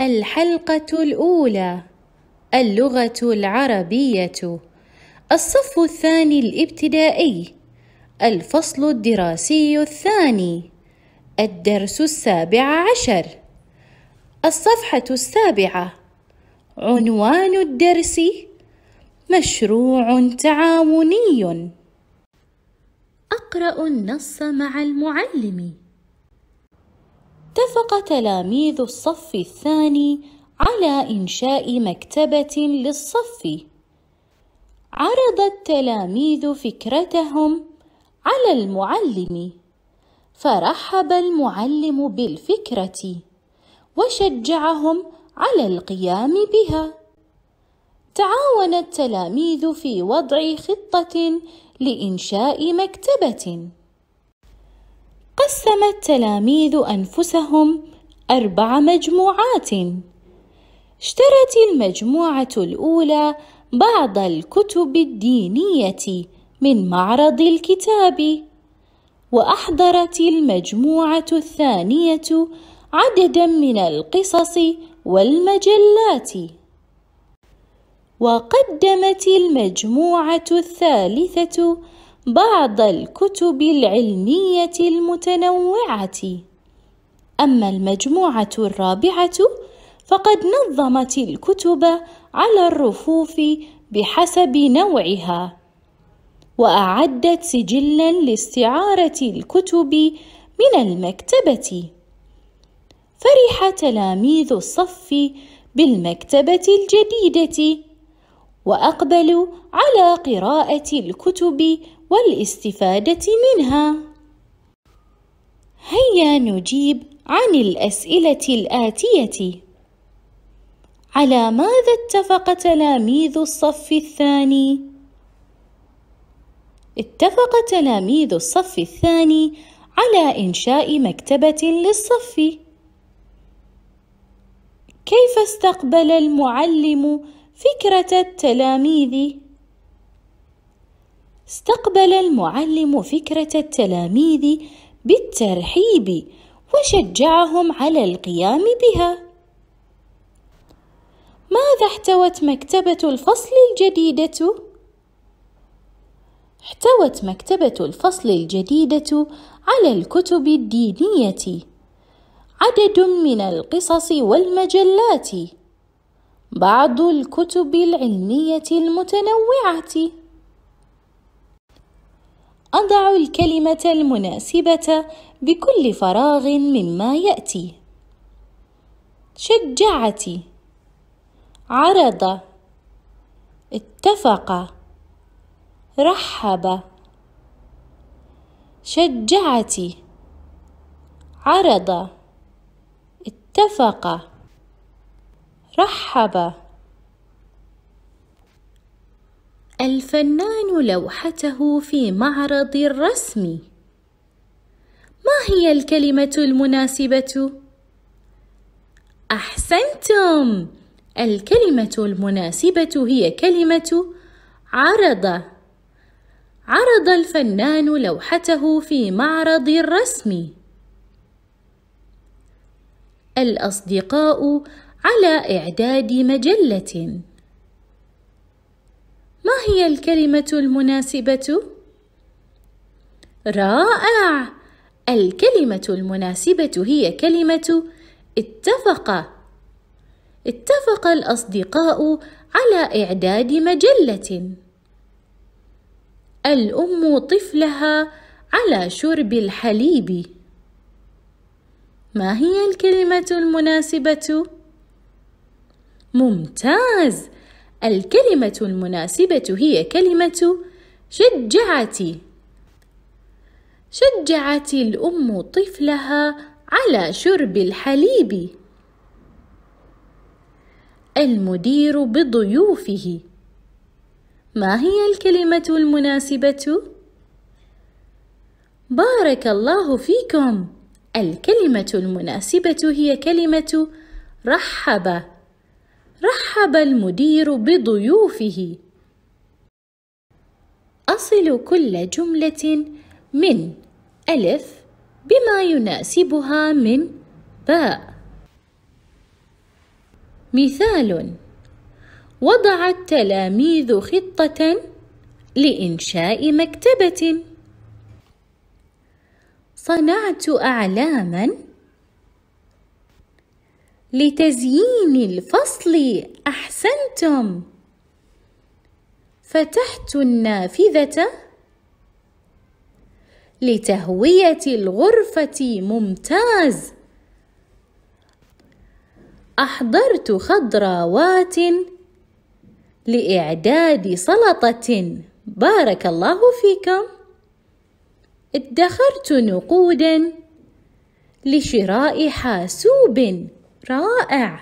الحلقة الأولى اللغة العربية. الصف الثاني الابتدائي الفصل الدراسي الثاني الدرس السابع عشر. الصفحة السابعة عنوان الدرس مشروع تعاوني. أقرأ النص مع المعلم. اتفق تلاميذ الصف الثاني على إنشاء مكتبة للصف. عرض التلاميذ فكرتهم على المعلم. فرحب المعلم بالفكرة وشجعهم على القيام بها. تعاون التلاميذ في وضع خطة لإنشاء مكتبة. قسم التلاميذ أنفسهم أربع مجموعات. اشترت المجموعة الأولى بعض الكتب الدينية من معرض الكتاب وأحضرت المجموعة الثانية عددا من القصص والمجلات. وقدمت المجموعة الثالثة بعض الكتب العلمية المتنوعة. أما المجموعة الرابعة فقد نظمت الكتب على الرفوف بحسب نوعها وأعدت سجلا لاستعارة الكتب من المكتبة. فرح تلاميذ الصف بالمكتبة الجديدة وأقبلوا على قراءة الكتب والاستفادة منها هيا نجيب عن الأسئلة الآتية على ماذا اتفق تلاميذ الصف الثاني؟ اتفق تلاميذ الصف الثاني على إنشاء مكتبة للصف كيف استقبل المعلم فكرة التلاميذ؟ استقبل المعلم فكرة التلاميذ بالترحيب وشجعهم على القيام بها. ماذا احتوت مكتبة الفصل الجديدة؟ احتوت مكتبة الفصل الجديدة على الكتب الدينية، عدد من القصص والمجلات، بعض الكتب العلمية المتنوعة. أضع الكلمة المناسبة بكل فراغ مما يأتي. شجعت. عرض. اتفق. رحب. شجعت. عرض. اتفق. رحب. الفنان لوحته في معرض الرسم ما هي الكلمة المناسبة؟ أحسنتم! الكلمة المناسبة هي كلمة عرض عرض الفنان لوحته في معرض الرسم الأصدقاء على إعداد مجلة هي الكلمة المناسبة؟ رائع! الكلمة المناسبة هي كلمة اتفق. اتفق الأصدقاء على إعداد مجلة. الأم طفلها على شرب الحليب. ما هي الكلمة المناسبة؟ ممتاز! الكلمة المناسبة هي كلمة شجعتي شجعت الأم طفلها على شرب الحليب. المدير بضيوفه. ما هي الكلمة المناسبة؟ بارك الله فيكم. الكلمة المناسبة هي كلمة رحب. رحب المدير بضيوفه. أصل كل جملة من ألف بما يناسبها من باء. مثال وضع التلاميذ خطة لإنشاء مكتبة. صنعت أعلاما لتزيين الفصل أحسنتم. فتحت النافذة لتهوية الغرفة ممتاز. أحضرت خضراوات لإعداد سلطة. بارك الله فيكم. ادخرت نقودا لشراء حاسوب. رائع.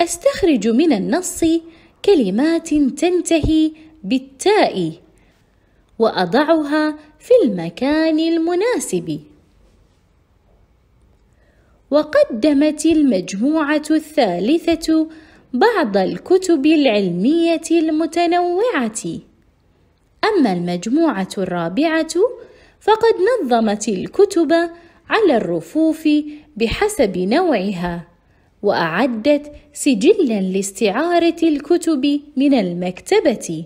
أستخرج من النص كلمات تنتهي بالتاء وأضعها في المكان المناسب. وقدمت المجموعة الثالثة بعض الكتب العلمية المتنوعة. أما المجموعة الرابعة فقد نظمت الكتب على الرفوف بحسب نوعها وأعدت سجلا لاستعارة الكتب من المكتبة.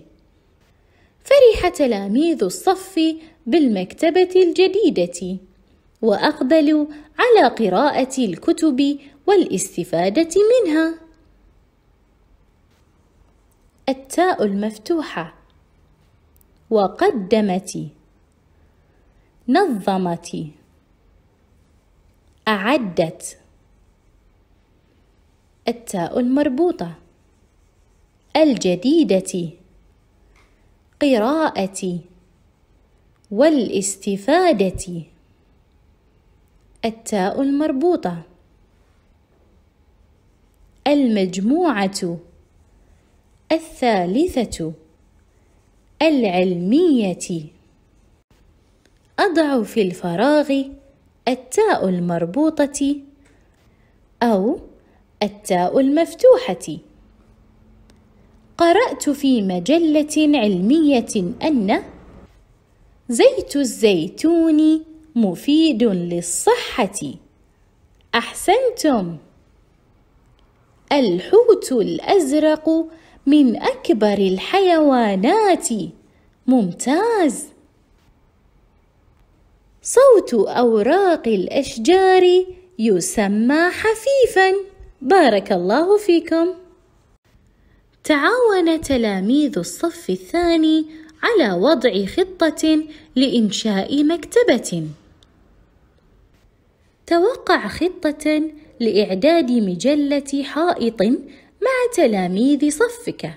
فرح تلاميذ الصف بالمكتبة الجديدة واقبلوا على قراءة الكتب والاستفادة منها. التاء المفتوحة وقدمت نظمت. أعدت التاء المربوطة الجديدة قراءة والاستفادة التاء المربوطة المجموعة الثالثة العلمية. أضع في الفراغ التاء المربوطة أو التاء المفتوحة. قرأت في مجلة علمية أن زيت الزيتون مفيد للصحة. أحسنتم. الحوت الأزرق من أكبر الحيوانات. ممتاز. صوت أوراق الأشجار يسمى حفيفا. بارك الله فيكم. تعاون تلاميذ الصف الثاني على وضع خطة لإنشاء مكتبة. توقع خطة لإعداد مجلة حائط مع تلاميذ صفك.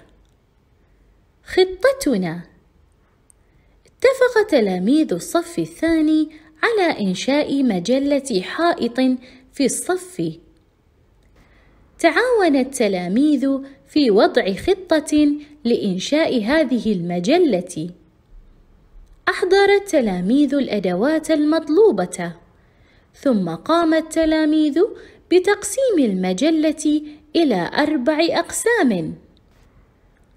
خطتنا اتفق تلاميذ الصف الثاني على إنشاء مجلة حائط في الصف. تعاون التلاميذ في وضع خطة لإنشاء هذه المجلة. أحضر التلاميذ الأدوات المطلوبة. ثم قام التلاميذ بتقسيم المجلة إلى أربع أقسام.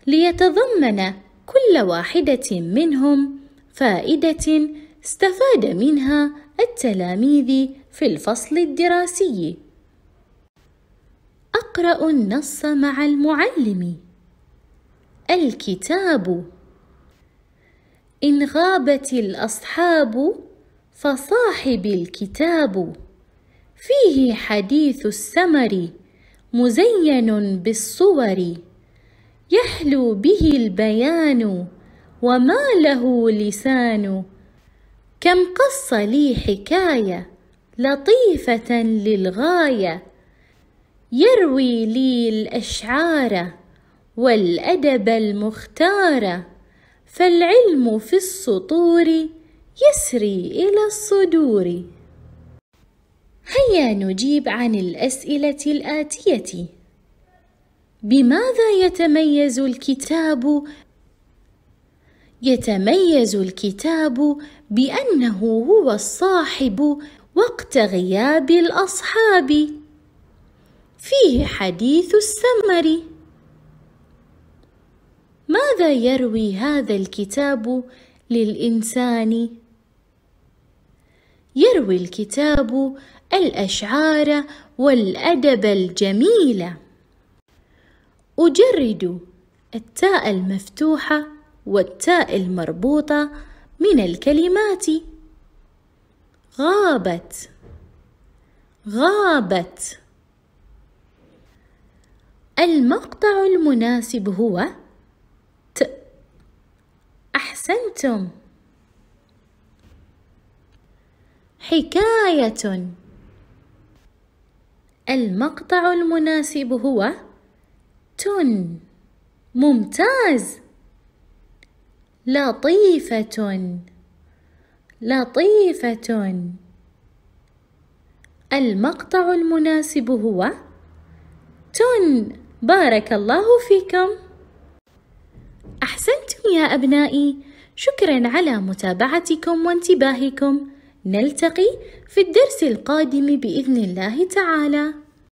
ليتضمن كل واحدة منهم فائدة استفاد منها التلاميذ في الفصل الدراسي. أقرأ النص مع المعلم. الكتاب. إن غابت الأصحاب فصاحب الكتاب. فيه حديث السمر مزين بالصور. يحلو به البيان وما له لسان كم قص لي حكاية لطيفة للغاية يروي لي الأشعار والأدب المختار فالعلم في السطور يسري إلى الصدور. هيا نجيب عن الأسئلة الآتية. بماذا يتميز الكتاب يتميز الكتاب بأنه هو الصاحب وقت غياب الأصحاب. فيه حديث السمر. ماذا يروي هذا الكتاب للإنسان؟ يروي الكتاب الأشعار والأدب الجميل. أجرد التاء المفتوحة. والتاء المربوطة من الكلمات. غابت. غابت. المقطع المناسب هو ت. أحسنتم. حكاية. المقطع المناسب هو تن. ممتاز. لطيفة لطيفة. المقطع المناسب هو تن بارك الله فيكم. أحسنتم يا أبنائي. شكرا على متابعتكم وانتباهكم. نلتقي في الدرس القادم بإذن الله تعالى.